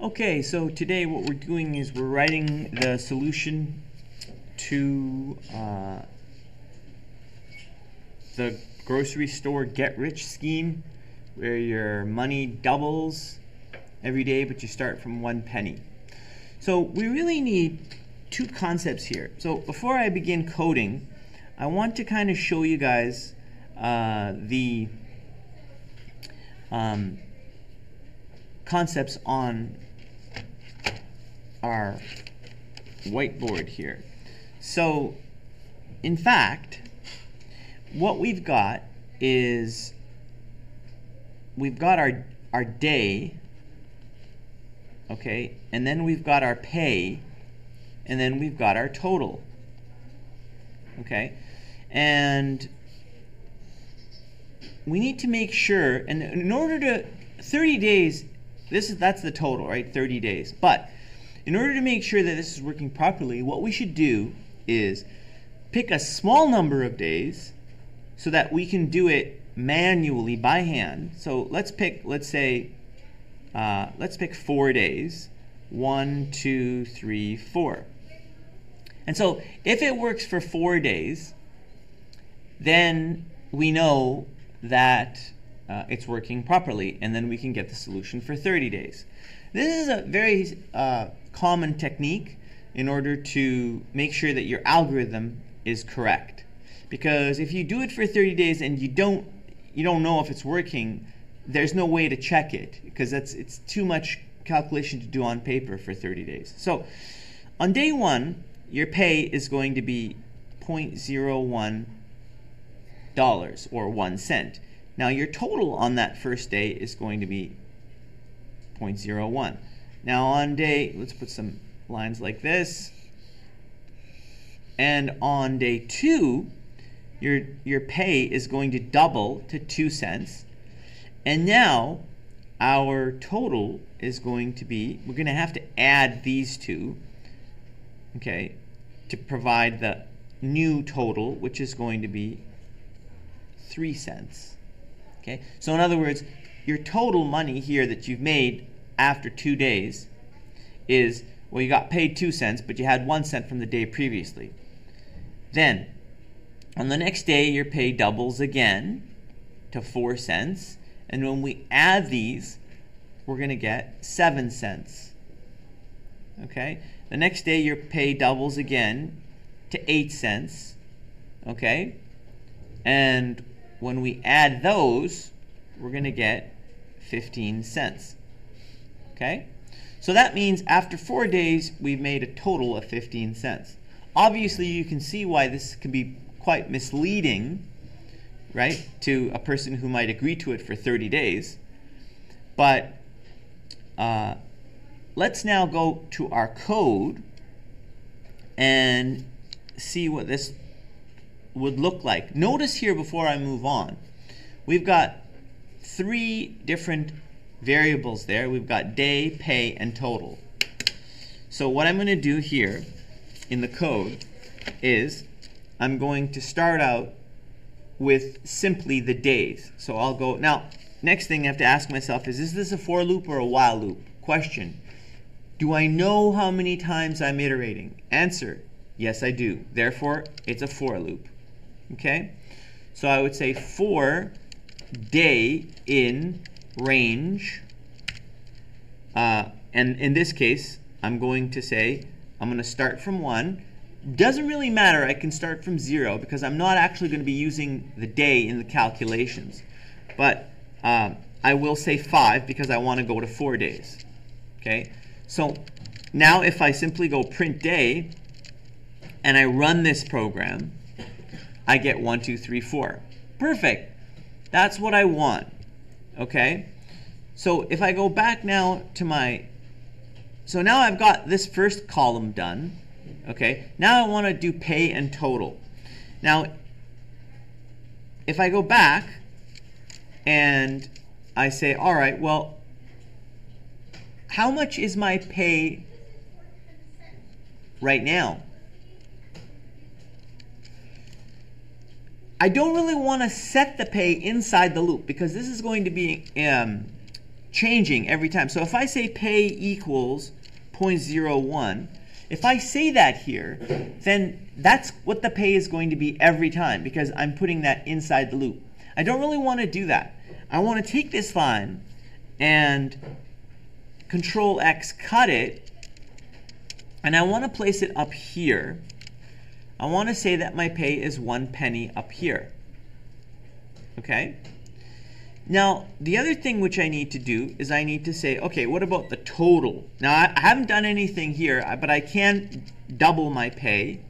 Okay, so today what we're doing is we're writing the solution to uh, the grocery store get rich scheme where your money doubles every day but you start from one penny. So we really need two concepts here. So before I begin coding, I want to kind of show you guys uh, the um, concepts on our whiteboard here. So, in fact, what we've got is we've got our our day, okay, and then we've got our pay, and then we've got our total. Okay? And we need to make sure and in order to 30 days this is that's the total, right? 30 days. But in order to make sure that this is working properly, what we should do is pick a small number of days so that we can do it manually by hand. So let's pick, let's say, uh, let's pick four days. One, two, three, four. And so if it works for four days, then we know that uh, it's working properly, and then we can get the solution for 30 days. This is a very uh, common technique in order to make sure that your algorithm is correct. Because if you do it for 30 days and you don't you don't know if it's working, there's no way to check it because that's it's too much calculation to do on paper for 30 days. So on day 1, your pay is going to be 0.01 dollars or 1 cent. Now your total on that first day is going to be 0.01. Now on day, let's put some lines like this. And on day two, your, your pay is going to double to 2 cents. And now our total is going to be, we're going to have to add these two, okay, to provide the new total, which is going to be 3 cents. Okay, so in other words, your total money here that you've made after two days is, well, you got paid two cents, but you had one cent from the day previously. Then, on the next day, your pay doubles again to four cents. And when we add these, we're going to get seven cents. Okay? The next day, your pay doubles again to eight cents. Okay? And when we add those, we're going to get 15 cents. Okay? So that means after four days, we've made a total of 15 cents. Obviously, you can see why this can be quite misleading, right, to a person who might agree to it for 30 days. But uh, let's now go to our code and see what this would look like. Notice here before I move on, we've got three different variables there. We've got day, pay, and total. So what I'm going to do here in the code is I'm going to start out with simply the days. So I'll go, now, next thing I have to ask myself is, is this a for loop or a while loop? Question, do I know how many times I'm iterating? Answer, yes I do. Therefore, it's a for loop. Okay? So I would say for day in range, uh, and in this case, I'm going to say, I'm going to start from 1. Doesn't really matter, I can start from 0 because I'm not actually going to be using the day in the calculations. But uh, I will say 5 because I want to go to 4 days. Okay, so now if I simply go print day and I run this program, I get 1, 2, 3, 4. Perfect. That's what I want. Okay? So if I go back now to my, so now I've got this first column done. Okay? Now I want to do pay and total. Now, if I go back and I say, all right, well, how much is my pay right now? I don't really want to set the pay inside the loop because this is going to be um, changing every time. So if I say pay equals 0.01, if I say that here, then that's what the pay is going to be every time because I'm putting that inside the loop. I don't really want to do that. I want to take this line and control X cut it and I want to place it up here. I want to say that my pay is one penny up here. Okay? Now, the other thing which I need to do is I need to say, okay, what about the total? Now, I haven't done anything here, but I can double my pay.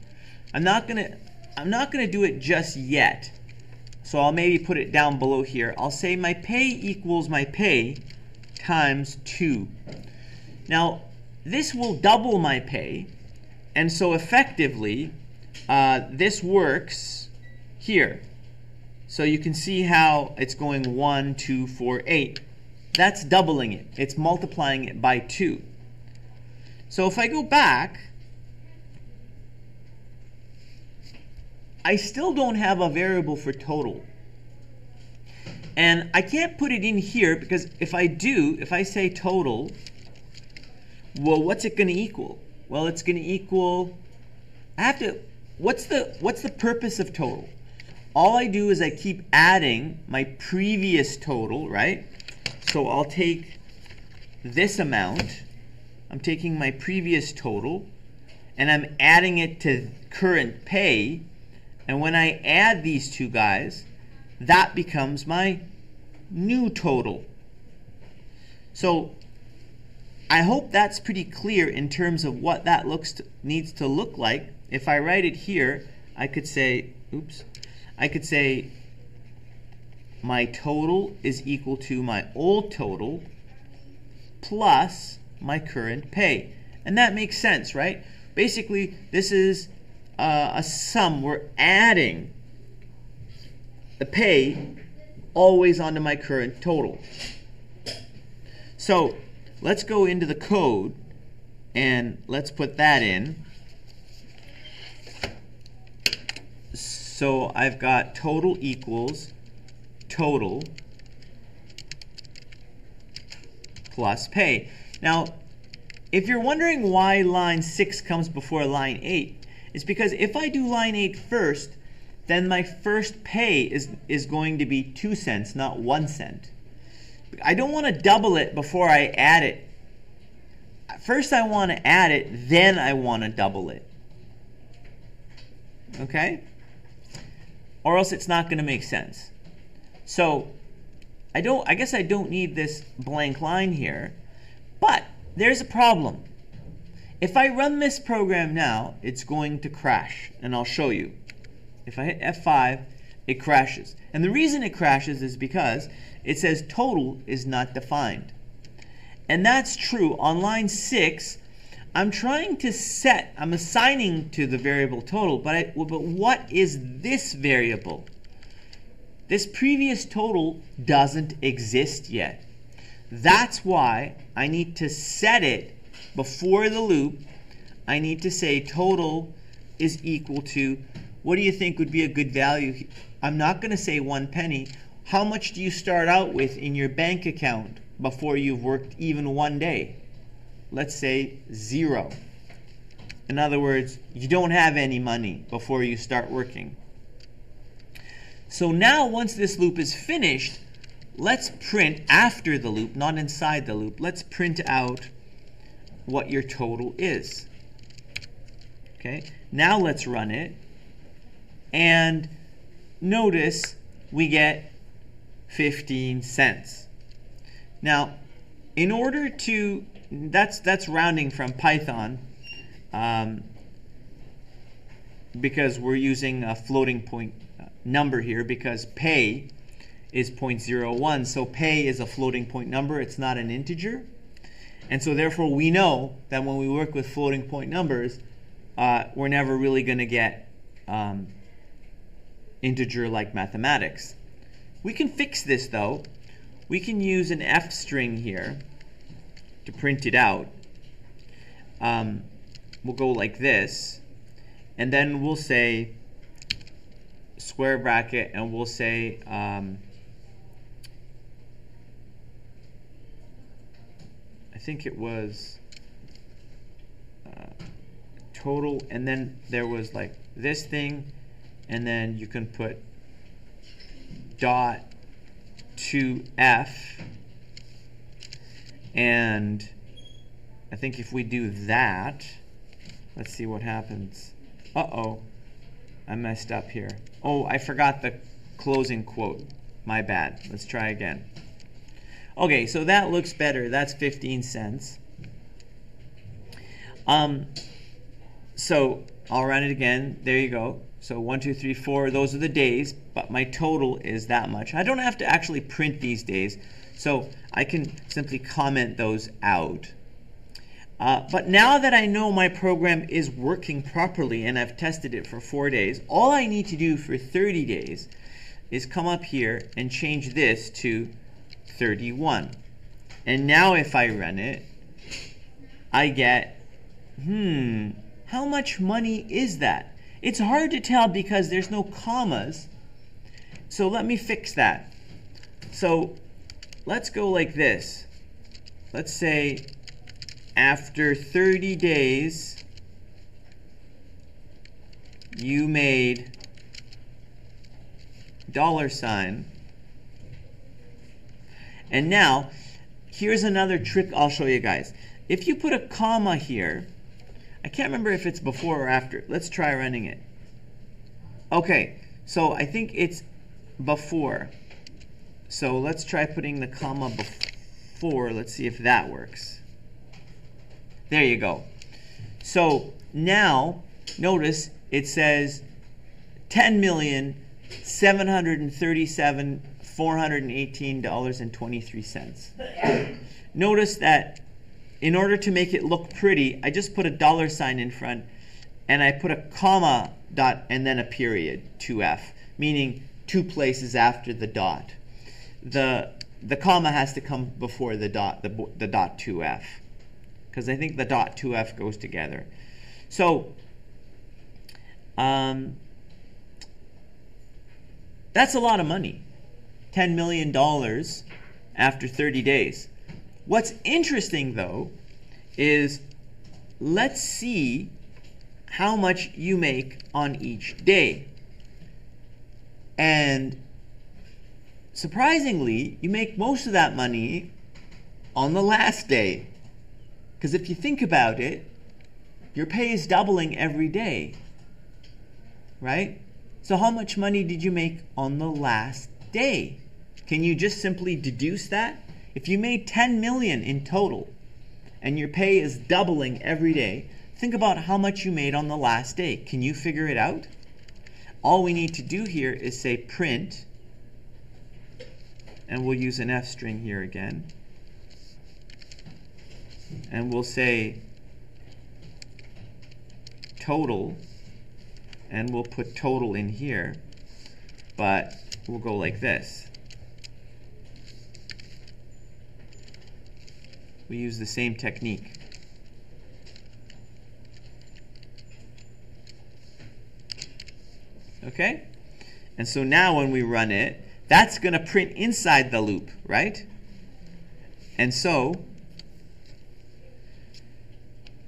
I'm not gonna, I'm not gonna do it just yet. So I'll maybe put it down below here. I'll say my pay equals my pay times two. Now, this will double my pay, and so effectively, uh, this works here. So you can see how it's going 1, 2, 4, 8. That's doubling it. It's multiplying it by 2. So if I go back, I still don't have a variable for total. And I can't put it in here because if I do, if I say total, well, what's it going to equal? Well, it's going to equal, I have to, what's the, what's the purpose of total? all I do is I keep adding my previous total, right? So I'll take this amount, I'm taking my previous total, and I'm adding it to current pay, and when I add these two guys, that becomes my new total. So I hope that's pretty clear in terms of what that looks to, needs to look like. If I write it here, I could say, oops, I could say my total is equal to my old total plus my current pay. And that makes sense, right? Basically, this is uh, a sum. We're adding the pay always onto my current total. So let's go into the code and let's put that in. So I've got total equals total plus pay. Now, if you're wondering why line 6 comes before line 8, it's because if I do line 8 first, then my first pay is, is going to be 2 cents, not 1 cent. I don't want to double it before I add it. First I want to add it, then I want to double it. Okay? Or else it's not going to make sense. So I don't I guess I don't need this blank line here, but there's a problem. If I run this program now, it's going to crash, and I'll show you. If I hit F5, it crashes. And the reason it crashes is because it says total is not defined. And that's true. On line 6, I'm trying to set, I'm assigning to the variable total, but, I, but what is this variable? This previous total doesn't exist yet. That's why I need to set it before the loop. I need to say total is equal to, what do you think would be a good value? I'm not going to say one penny. How much do you start out with in your bank account before you've worked even one day? Let's say zero. In other words, you don't have any money before you start working. So now once this loop is finished, let's print after the loop, not inside the loop. Let's print out what your total is. Okay, now let's run it. And notice we get 15 cents. Now, in order to that's that's rounding from Python um, because we're using a floating point uh, number here because pay is 0.01 so pay is a floating point number. It's not an integer. And so therefore we know that when we work with floating point numbers uh, we're never really going to get um, integer like mathematics. We can fix this though. We can use an f string here to print it out, um, we'll go like this, and then we'll say square bracket, and we'll say um, I think it was uh, total, and then there was like this thing, and then you can put dot to F, and I think if we do that, let's see what happens. Uh-oh, I messed up here. Oh, I forgot the closing quote. My bad. Let's try again. Okay, so that looks better. That's 15 cents. Um, so I'll run it again. There you go. So one, two, three, four, those are the days, but my total is that much. I don't have to actually print these days, so I can simply comment those out. Uh, but now that I know my program is working properly and I've tested it for four days, all I need to do for 30 days is come up here and change this to 31. And now if I run it, I get, hmm, how much money is that? It's hard to tell because there's no commas. So let me fix that. So let's go like this. Let's say after 30 days, you made dollar sign. And now, here's another trick I'll show you guys. If you put a comma here, I can't remember if it's before or after. Let's try running it. Okay, so I think it's before. So let's try putting the comma before. Let's see if that works. There you go. So now, notice it says 10 million seven hundred and thirty-seven four hundred and eighteen dollars and twenty-three cents. Notice that in order to make it look pretty, I just put a dollar sign in front and I put a comma dot and then a period, 2F, meaning two places after the dot. The, the comma has to come before the dot, the, the dot 2F, because I think the dot 2F goes together. So, um, that's a lot of money. $10 million after 30 days. What's interesting though is let's see how much you make on each day. And surprisingly, you make most of that money on the last day. Because if you think about it, your pay is doubling every day. Right? So how much money did you make on the last day? Can you just simply deduce that? If you made 10 million in total and your pay is doubling every day, think about how much you made on the last day. Can you figure it out? All we need to do here is say print and we'll use an F string here again. And we'll say total and we'll put total in here, but we'll go like this. We use the same technique. Okay? And so now when we run it, that's going to print inside the loop, right? And so,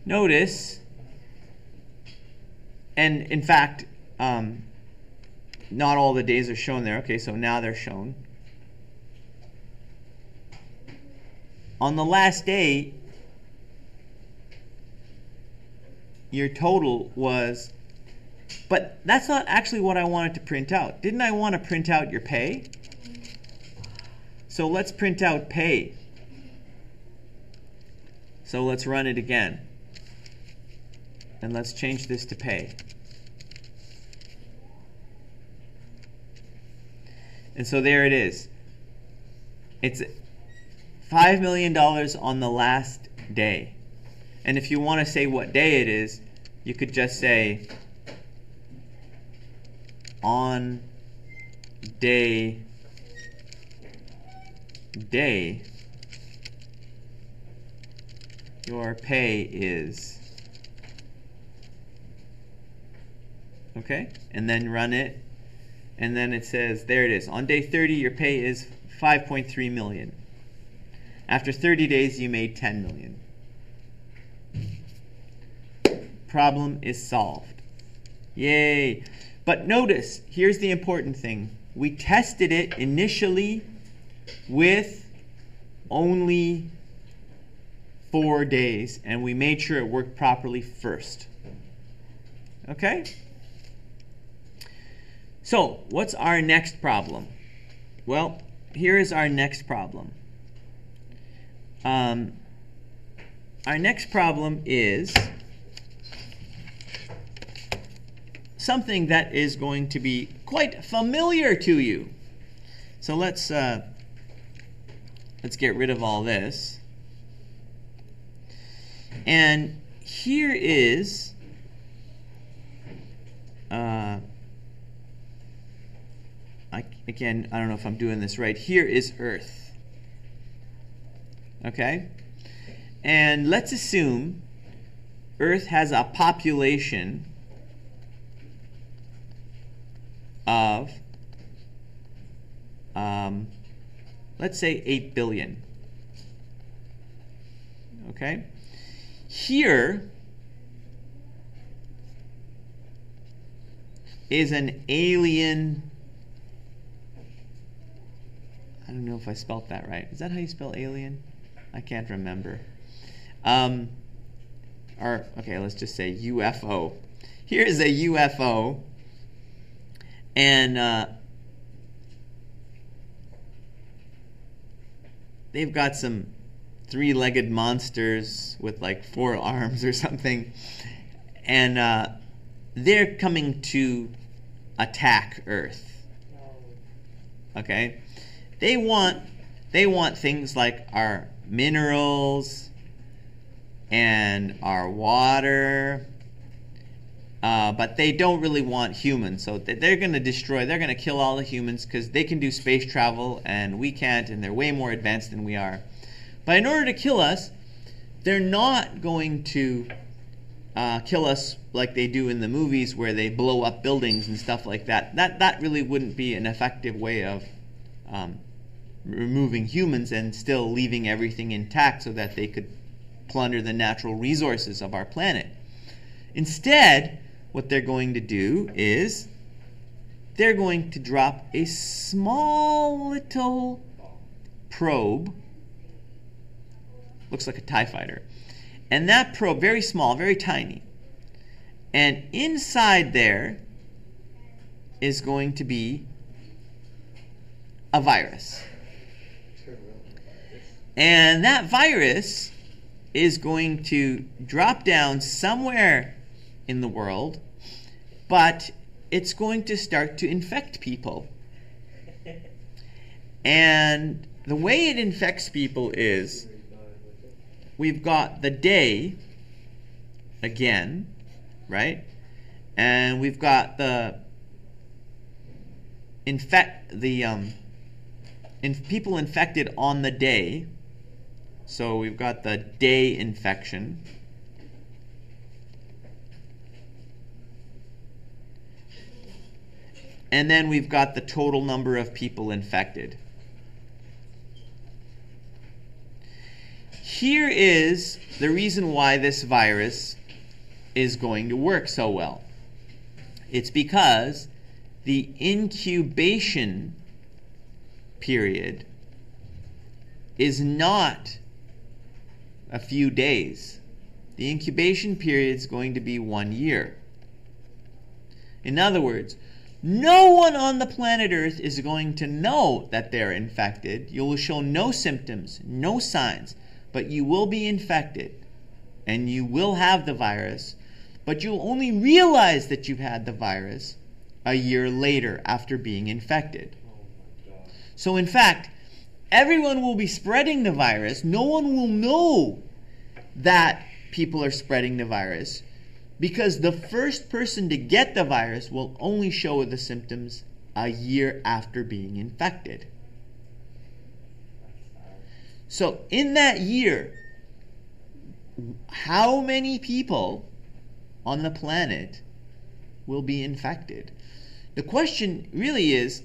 notice and in fact, um, not all the days are shown there. Okay, so now they're shown. On the last day, your total was, but that's not actually what I wanted to print out. Didn't I want to print out your pay? So let's print out pay. So let's run it again. And let's change this to pay. And so there it is. It's $5 million on the last day. And if you want to say what day it is, you could just say on day day your pay is okay and then run it and then it says there it is on day 30 your pay is 5.3 million After 30 days, you made 10 million. Problem is solved. Yay. But notice, here's the important thing. We tested it initially with only four days, and we made sure it worked properly first. Okay? So, what's our next problem? Well, here is our next problem. Um, our next problem is something that is going to be quite familiar to you. So let's uh, let's get rid of all this. And here is uh, I, again, I don't know if I'm doing this right. Here is Earth. Okay? And let's assume Earth has a population of, um, let's say, 8 billion. Okay? Here is an alien. I don't know if I spelt that right. Is that how you spell alien? I can't remember. Um, or, okay, let's just say UFO. Here's a UFO, and uh, they've got some three legged monsters with like four arms or something. And uh, they're coming to attack Earth. Okay? They want they want things like our minerals and our water, uh, but they don't really want humans. So they're going to destroy, they're going to kill all the humans because they can do space travel and we can't, and they're way more advanced than we are. But in order to kill us, they're not going to uh, kill us like they do in the movies where they blow up buildings and stuff like that. That that really wouldn't be an effective way of um, removing humans and still leaving everything intact so that they could plunder the natural resources of our planet. Instead, what they're going to do is they're going to drop a small little probe. Looks like a TIE fighter. And that probe, very small, very tiny. And inside there is going to be a virus. And that virus is going to drop down somewhere in the world, but it's going to start to infect people. And the way it infects people is we've got the day again, right? And we've got the infect the um, in people infected on the day. So we've got the day infection. And then we've got the total number of people infected. Here is the reason why this virus is going to work so well. It's because the incubation period is not a few days. The incubation period is going to be one year. In other words, no one on the planet Earth is going to know that they're infected. You will show no symptoms, no signs, but you will be infected and you will have the virus, but you'll only realize that you've had the virus a year later after being infected. So, in fact, everyone will be spreading the virus. No one will know that people are spreading the virus because the first person to get the virus will only show the symptoms a year after being infected. So, in that year, how many people on the planet will be infected? The question really is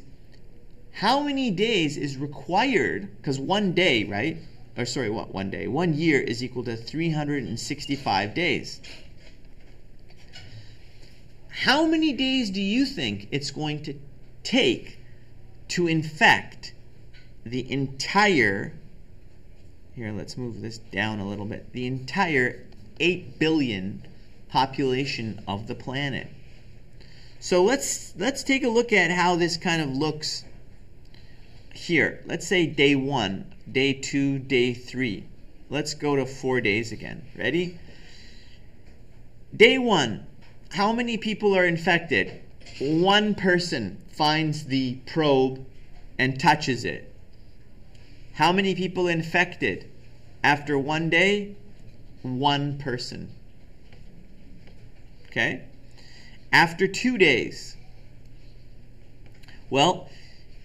how many days is required? Because one day, right? or sorry, what one day? One year is equal to 365 days. How many days do you think it's going to take to infect the entire here let's move this down a little bit the entire 8 billion population of the planet? So let's let's take a look at how this kind of looks here. Let's say day 1 day 2 day 3 let's go to 4 days again. Ready? Day 1 how many people are infected one person finds the probe and touches it. How many people infected? After one day, one person. Okay? After two days, well,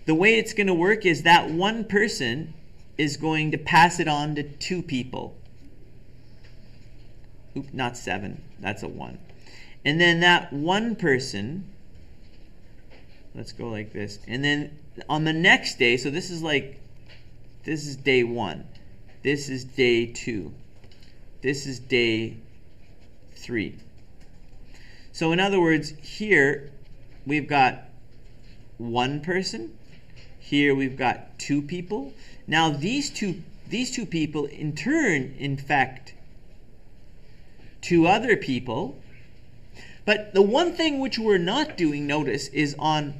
the way it's going to work is that one person is going to pass it on to two people. Oop, not seven. That's a one. And then that one person let's go like this. And then on the next day, so this is like, this is day one. This is day two. This is day three. So in other words, here we've got one person. Here we've got two people. Now these two these two people in turn infect two other people but the one thing which we're not doing, notice, is on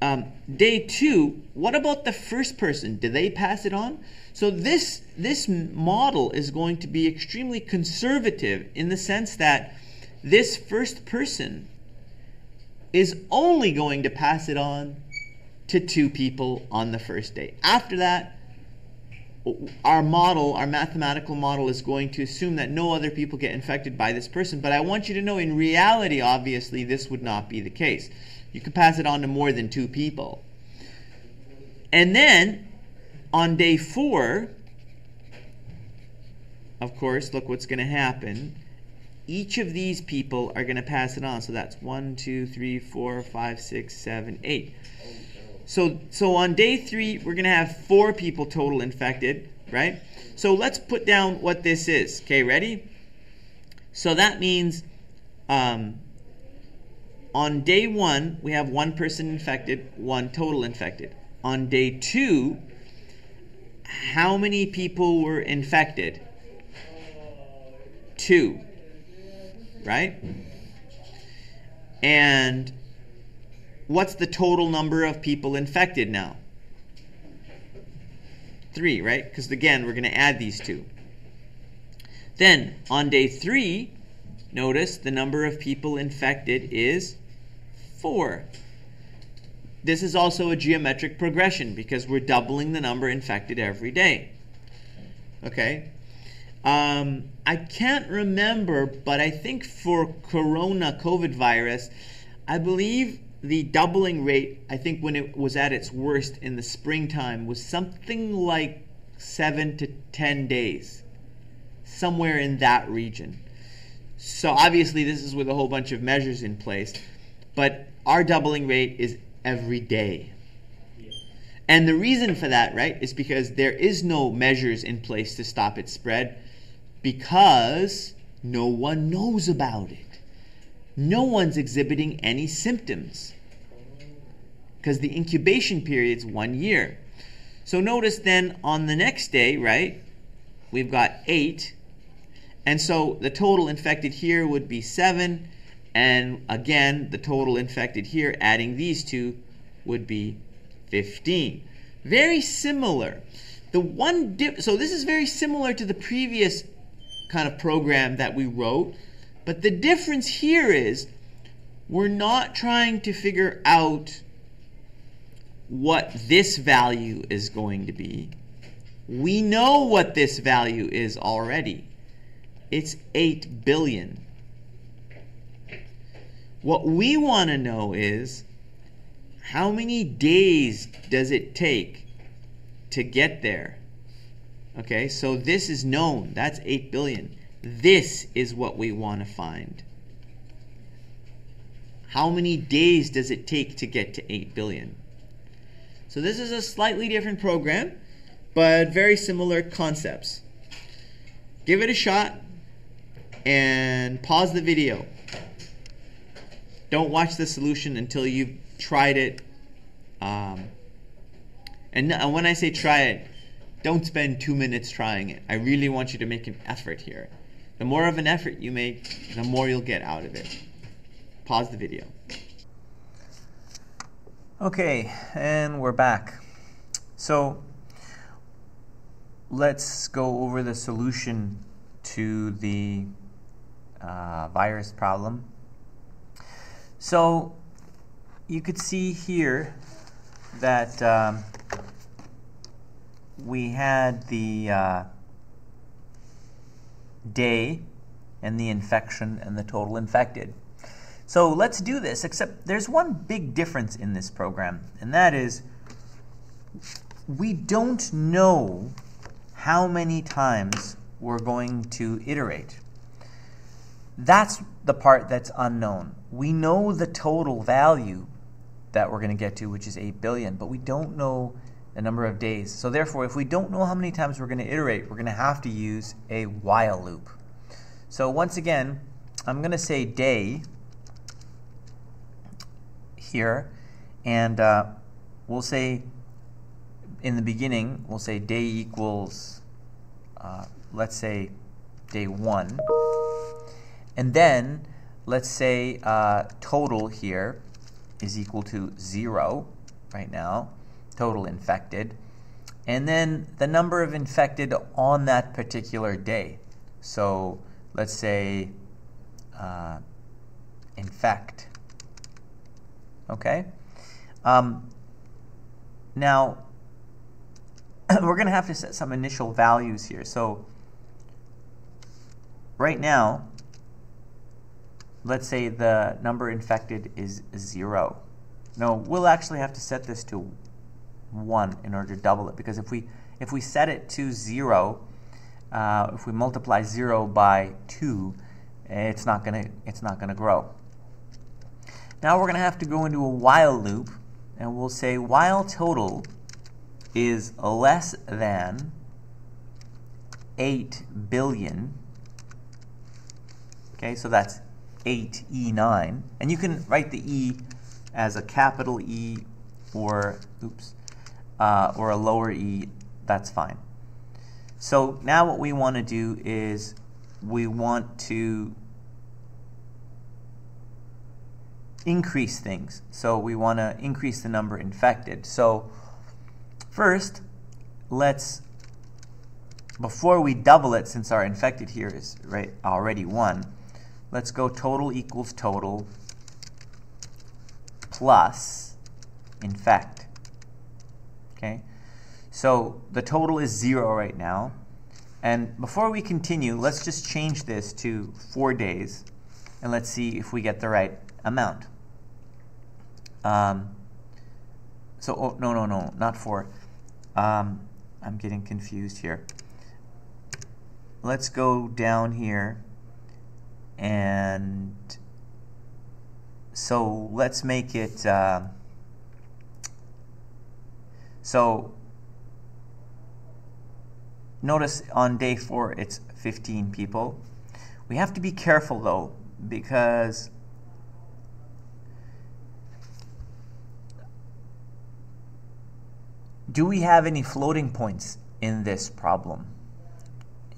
um, day two, what about the first person? Do they pass it on? So this, this model is going to be extremely conservative in the sense that this first person is only going to pass it on to two people on the first day. After that, our model, our mathematical model is going to assume that no other people get infected by this person. But I want you to know in reality, obviously, this would not be the case. You could pass it on to more than two people. And then on day four, of course, look what's going to happen. Each of these people are going to pass it on. So that's one, two, three, four, five, six, seven, eight. So, so on day three, we're going to have four people total infected, right? So let's put down what this is. Okay, ready? So that means um, on day one, we have one person infected, one total infected. On day two, how many people were infected? Two, right? And what's the total number of people infected now? Three, right? Because again, we're going to add these two. Then on day three, notice the number of people infected is four. This is also a geometric progression because we're doubling the number infected every day. Okay? Um, I can't remember, but I think for corona COVID virus, I believe the doubling rate, I think when it was at its worst in the springtime, was something like seven to 10 days, somewhere in that region. So obviously, this is with a whole bunch of measures in place, but our doubling rate is every day. And the reason for that, right, is because there is no measures in place to stop its spread because no one knows about it no one's exhibiting any symptoms because the incubation period is one year. So notice then on the next day, right, we've got eight. And so the total infected here would be seven. And again, the total infected here, adding these two, would be 15. Very similar. The one dip, so this is very similar to the previous kind of program that we wrote. But the difference here is we're not trying to figure out what this value is going to be. We know what this value is already. It's 8 billion. What we want to know is how many days does it take to get there? Okay, so this is known. That's 8 billion. This is what we want to find. How many days does it take to get to 8 billion? So this is a slightly different program, but very similar concepts. Give it a shot and pause the video. Don't watch the solution until you've tried it. Um, and when I say try it, don't spend two minutes trying it. I really want you to make an effort here. The more of an effort you make, the more you'll get out of it. Pause the video. Okay, and we're back. So let's go over the solution to the uh, virus problem. So you could see here that um, we had the uh, day and the infection and the total infected. So let's do this, except there's one big difference in this program, and that is we don't know how many times we're going to iterate. That's the part that's unknown. We know the total value that we're going to get to, which is 8 billion, but we don't know the number of days. So therefore, if we don't know how many times we're going to iterate, we're going to have to use a while loop. So once again, I'm going to say day here, and uh, we'll say in the beginning, we'll say day equals, uh, let's say day one. And then let's say uh, total here is equal to zero right now, total infected. And then the number of infected on that particular day. So let's say uh, infect. Okay? Um, now, we're going to have to set some initial values here. So right now, let's say the number infected is 0. No, we'll actually have to set this to 1 in order to double it because if we if we set it to 0, uh, if we multiply 0 by 2, it's not going to it's not to grow. Now we're going to have to go into a while loop and we'll say while total is less than 8 billion. Okay, so that's 8E9. And you can write the E as a capital E or, oops, uh, or a lower E, that's fine. So now what we want to do is we want to increase things. So we want to increase the number infected. So first, let's, before we double it, since our infected here is right already 1, let's go total equals total plus infect. Okay, so the total is 0 right now. And before we continue, let's just change this to 4 days, and let's see if we get the right amount. Um, so, oh, no, no, no, not 4. Um, I'm getting confused here. Let's go down here and so let's make it uh, so notice on day four it's 15 people. We have to be careful though because do we have any floating points in this problem?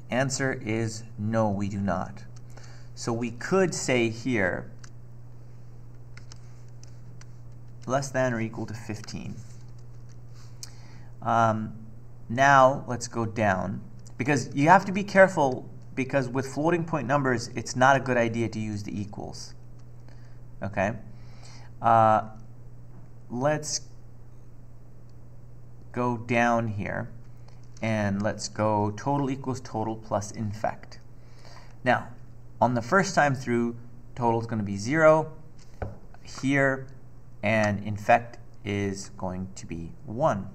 Answer is no we do not. So we could say here, less than or equal to 15. Um, now let's go down because you have to be careful because with floating point numbers it's not a good idea to use the equals. Okay, uh, let's go down here and let's go total equals total plus infect. Now on the first time through, total is going to be 0 here, and infect is going to be 1.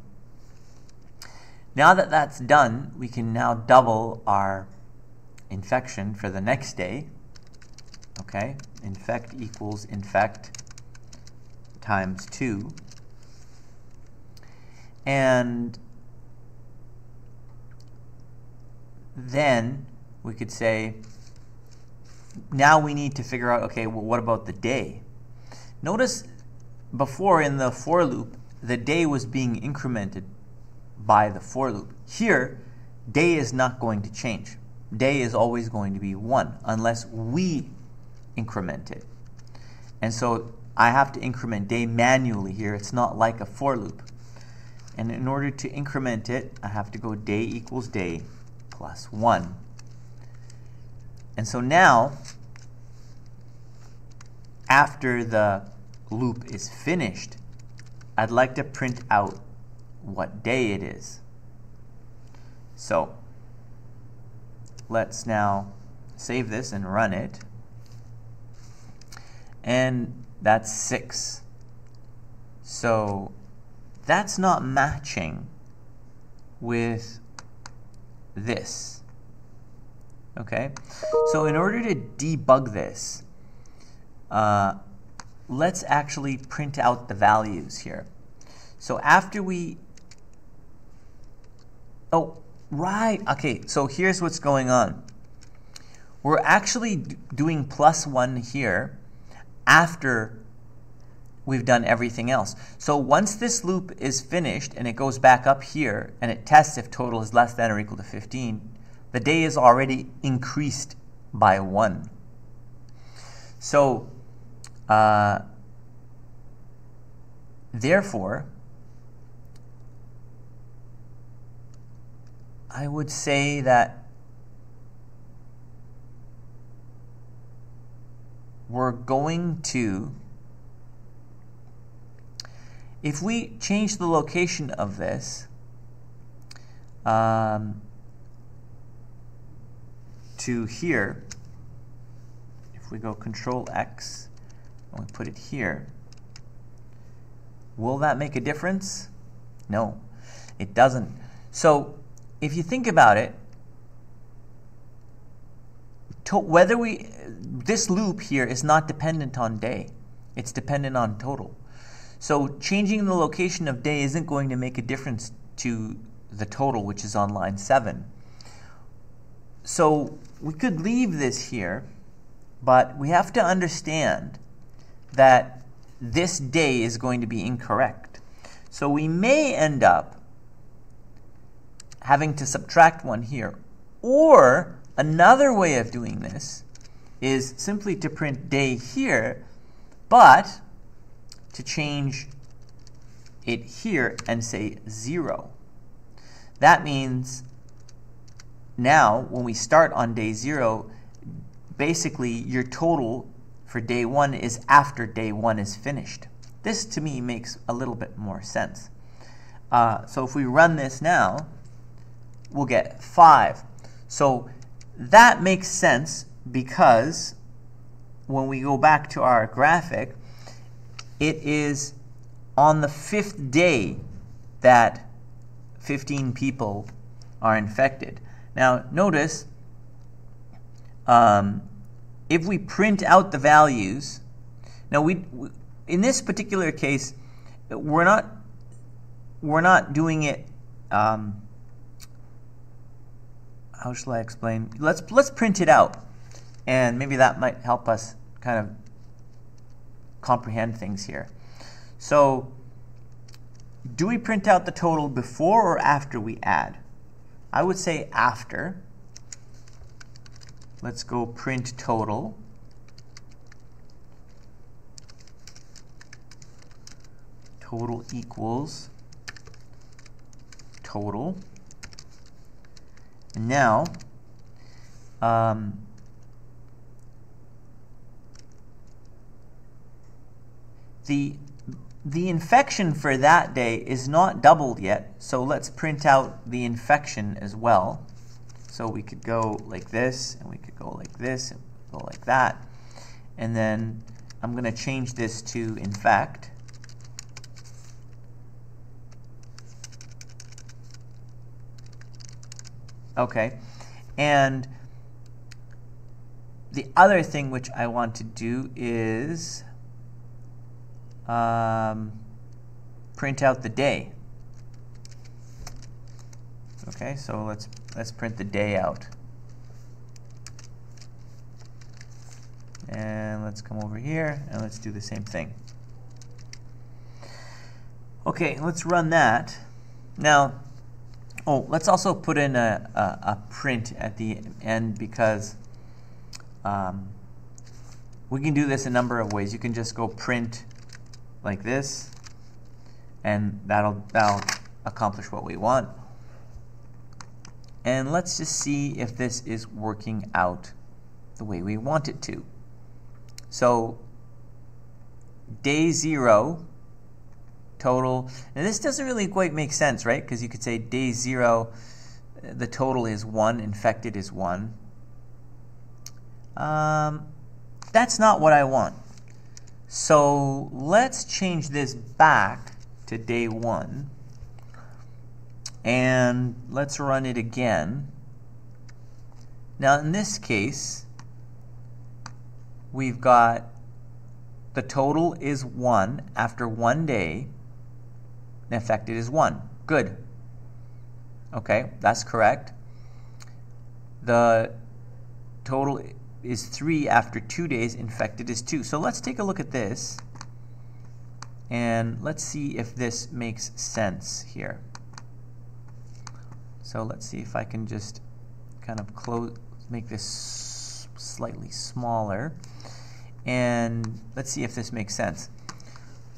Now that that's done, we can now double our infection for the next day. Okay, infect equals infect times 2. And then we could say, now we need to figure out, okay, well, what about the day? Notice before in the for loop, the day was being incremented by the for loop. Here, day is not going to change. Day is always going to be 1 unless we increment it. And so I have to increment day manually here. It's not like a for loop. And in order to increment it, I have to go day equals day plus 1. And so now, after the loop is finished, I'd like to print out what day it is. So let's now save this and run it. And that's 6. So that's not matching with this. Okay? So in order to debug this, uh, let's actually print out the values here. So after we, oh, right, okay, so here's what's going on. We're actually doing plus one here after we've done everything else. So once this loop is finished and it goes back up here and it tests if total is less than or equal to 15, the day is already increased by one. So uh, therefore, I would say that we're going to, if we change the location of this um, to here, if we go Control X, and we put it here, will that make a difference? No, it doesn't. So if you think about it, whether we, this loop here is not dependent on day. It's dependent on total. So changing the location of day isn't going to make a difference to the total, which is on line 7. So we could leave this here, but we have to understand that this day is going to be incorrect. So we may end up having to subtract one here. Or another way of doing this is simply to print day here, but to change it here and say 0. That means now when we start on day 0, basically your total for day one is after day one is finished. This to me makes a little bit more sense. Uh, so if we run this now, we'll get 5. So that makes sense because when we go back to our graphic, it is on the fifth day that 15 people are infected. Now notice um, if we print out the values, now we, in this particular case, we're not we're not doing it. Um, how shall I explain? Let's let's print it out, and maybe that might help us kind of comprehend things here. So, do we print out the total before or after we add? I would say after. Let's go print total. Total equals total. And now, um, the the infection for that day is not doubled yet, so let's print out the infection as well. So we could go like this, and we could go like this, and go like that. And then I'm going to change this to infect. Okay, and the other thing which I want to do is um, print out the day. Okay, so let's let's print the day out. And let's come over here and let's do the same thing. Okay, let's run that. Now, oh, let's also put in a, a, a print at the end because um, we can do this a number of ways. You can just go print like this, and that'll, that'll accomplish what we want. And let's just see if this is working out the way we want it to. So day zero total, and this doesn't really quite make sense, right? Because you could say day zero, the total is one, infected is one. Um, that's not what I want. So let's change this back to day one. And let's run it again. Now in this case, we've got the total is 1 after one day. Affected is 1. Good. Okay, that's correct. The total is 3 after two days. Infected is 2. So let's take a look at this. And let's see if this makes sense here. So let's see if I can just kind of close, make this slightly smaller. And let's see if this makes sense.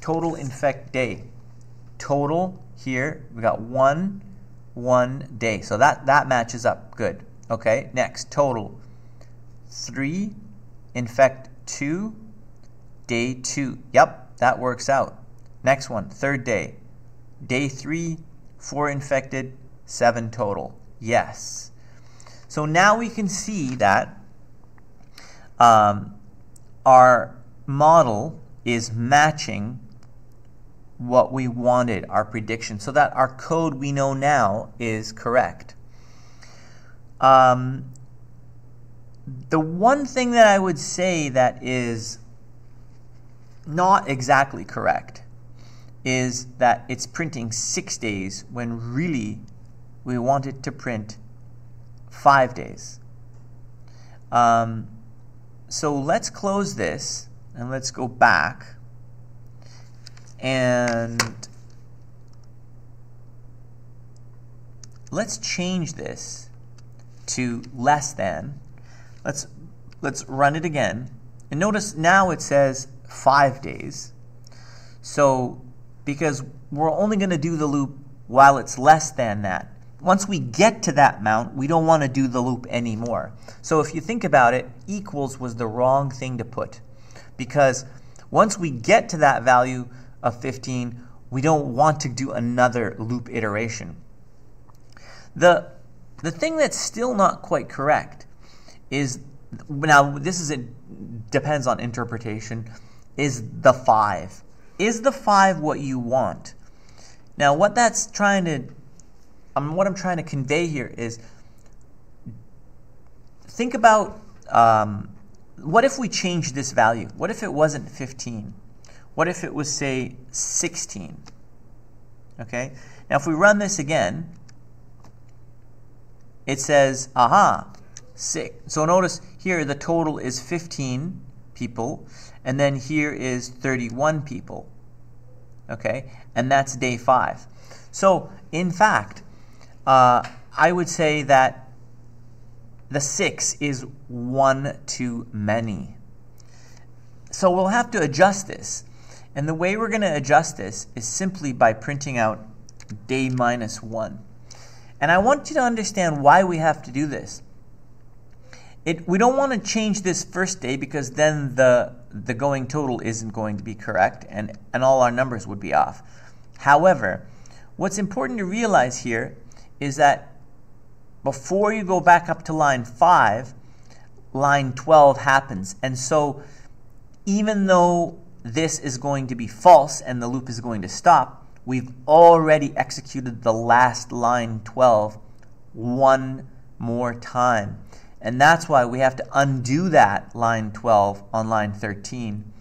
Total infect day. Total here, we got one, one day. So that, that matches up. Good. Okay, next, total. Three, infect two, day two. Yep, that works out. Next one, third day. Day three, four infected, seven total. Yes. So now we can see that um, our model is matching what we wanted, our prediction, so that our code we know now is correct. Um, the one thing that I would say that is not exactly correct is that it's printing six days when really we want it to print five days. Um, so let's close this and let's go back and let's change this to less than. Let's, let's run it again. And notice now it says five days. So because we're only going to do the loop while it's less than that once we get to that mount, we don't want to do the loop anymore. So if you think about it, equals was the wrong thing to put because once we get to that value of 15, we don't want to do another loop iteration. The, the thing that's still not quite correct is, now this is, it depends on interpretation, is the 5. Is the 5 what you want? Now what that's trying to um, what I'm trying to convey here is think about um, what if we changed this value? What if it wasn't 15? What if it was, say, 16? Okay? Now, if we run this again, it says, aha, six. So notice here the total is 15 people, and then here is 31 people. Okay? And that's day five. So, in fact, uh, I would say that the six is one too many. So we'll have to adjust this. And the way we're going to adjust this is simply by printing out day minus one. And I want you to understand why we have to do this. It, we don't want to change this first day because then the, the going total isn't going to be correct and, and all our numbers would be off. However, what's important to realize here is that before you go back up to line 5, line 12 happens. And so even though this is going to be false and the loop is going to stop, we've already executed the last line 12 one more time. And that's why we have to undo that line 12 on line 13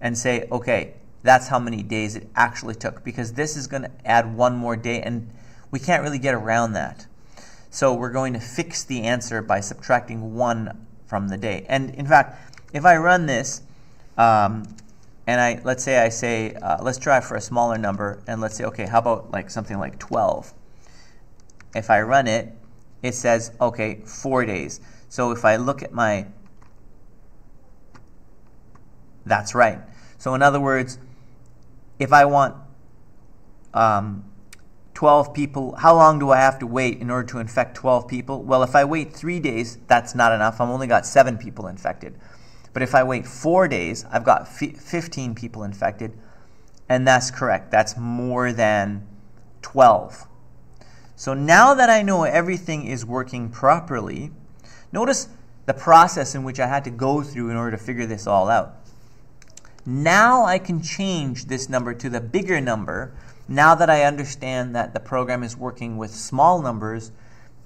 and say, okay, that's how many days it actually took because this is going to add one more day and we can't really get around that. So we're going to fix the answer by subtracting 1 from the day. And in fact, if I run this, um, and I let's say I say, uh, let's try for a smaller number, and let's say, okay, how about like something like 12? If I run it, it says, okay, four days. So if I look at my, that's right. So in other words, if I want um, 12 people, how long do I have to wait in order to infect 12 people? Well, if I wait three days, that's not enough. I've only got seven people infected. But if I wait four days, I've got 15 people infected. And that's correct. That's more than 12. So now that I know everything is working properly, notice the process in which I had to go through in order to figure this all out. Now I can change this number to the bigger number now that I understand that the program is working with small numbers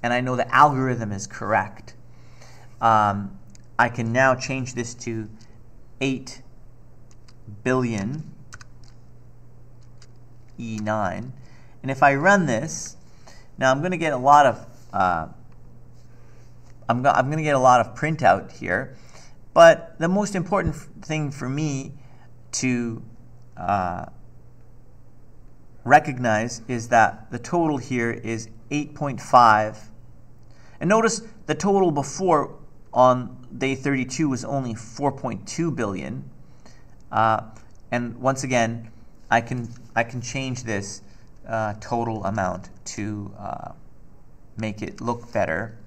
and I know the algorithm is correct. Um, I can now change this to 8 billion E9. And if I run this, now I'm going to get a lot of uh, I'm, go I'm going to get a lot of printout here. But the most important thing for me to uh, recognize is that the total here is 8.5. And notice the total before on day 32 was only 4.2 billion. Uh, and once again, I can, I can change this uh, total amount to uh, make it look better.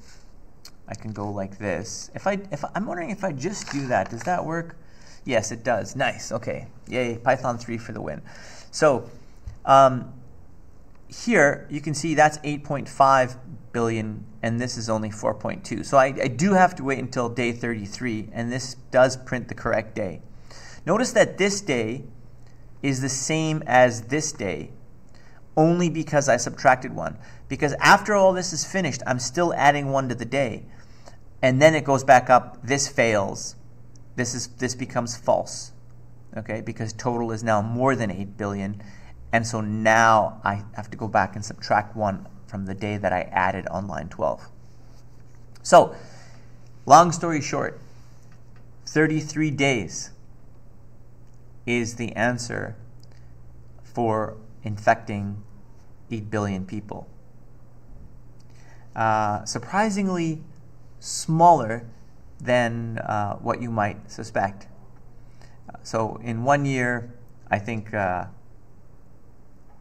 I can go like this. If I, if I'm wondering if I just do that, does that work? Yes, it does. Nice. Okay. Yay. Python 3 for the win. So um, here you can see that's 8.5 billion and this is only 4.2. So I, I do have to wait until day 33 and this does print the correct day. Notice that this day is the same as this day only because I subtracted one. Because after all this is finished, I'm still adding one to the day. And then it goes back up, this fails, this is this becomes false. Okay, because total is now more than 8 billion. And so now I have to go back and subtract one from the day that I added on line 12. So, long story short, 33 days is the answer for infecting 8 billion people. Uh, surprisingly smaller than uh, what you might suspect. So in one year, I think uh,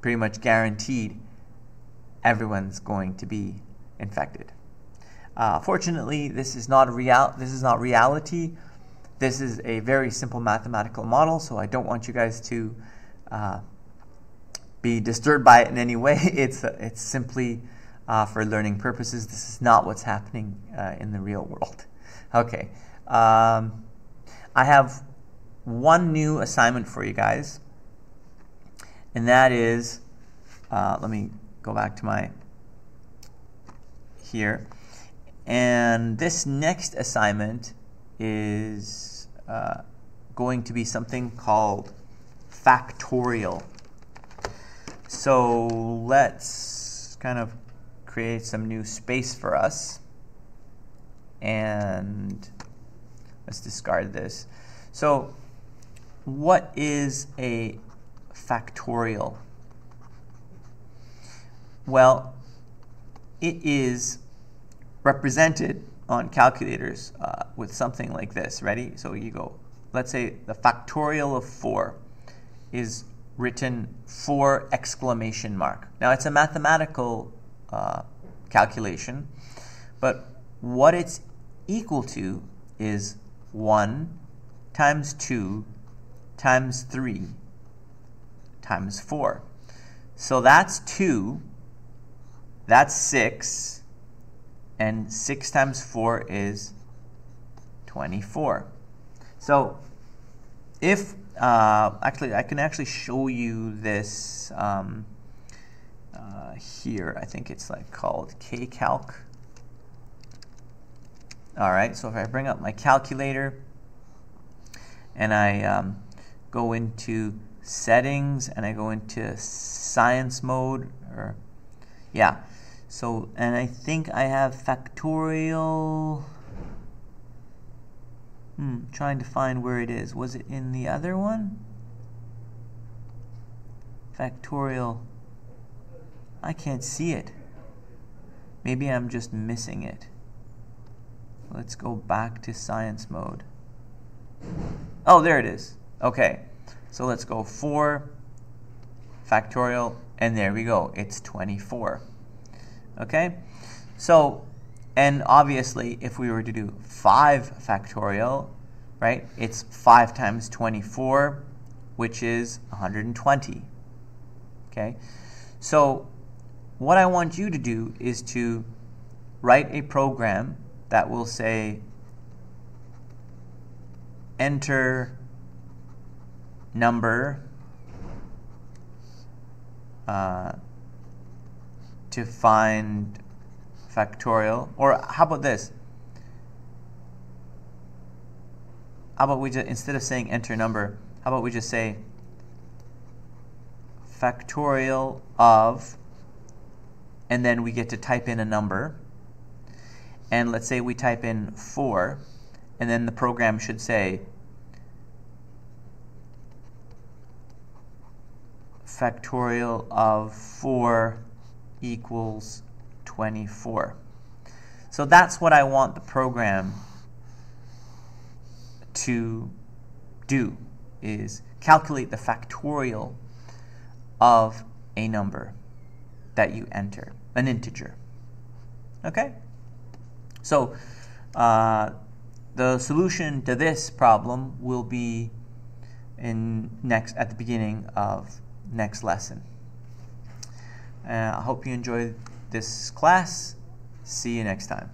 pretty much guaranteed everyone's going to be infected. Uh, fortunately, this is not real. This is not reality. This is a very simple mathematical model, so I don't want you guys to uh, be disturbed by it in any way. It's it's simply uh, for learning purposes. This is not what's happening in the real world. Okay. Um, I have one new assignment for you guys, and that is, uh, let me go back to my here. And this next assignment is uh, going to be something called factorial. So let's kind of create some new space for us and let's discard this. So what is a factorial? Well, it is represented on calculators uh, with something like this. Ready? So you go, let's say the factorial of 4 is written 4 exclamation mark. Now it's a mathematical uh, calculation, but what it's equal to is 1 times 2 times 3 times 4. So that's 2, that's 6, and 6 times 4 is 24. So if, uh, actually, I can actually show you this um, uh, here. I think it's like called kcalc. All right, so if I bring up my calculator and I um, go into settings and I go into science mode, or yeah, So, and I think I have factorial. Hmm, trying to find where it is. Was it in the other one? Factorial. I can't see it. Maybe I'm just missing it. Let's go back to science mode. Oh, there it is. Okay, so let's go 4 factorial, and there we go. It's 24. Okay, so, and obviously, if we were to do 5 factorial, right, it's 5 times 24, which is 120. Okay, so what I want you to do is to write a program that will say enter number uh, to find factorial or how about this how about we just instead of saying enter number how about we just say factorial of and then we get to type in a number. And let's say we type in 4, and then the program should say factorial of 4 equals 24. So that's what I want the program to do, is calculate the factorial of a number that you enter an integer. Okay? So uh, the solution to this problem will be in next at the beginning of next lesson. Uh, I hope you enjoyed this class. See you next time.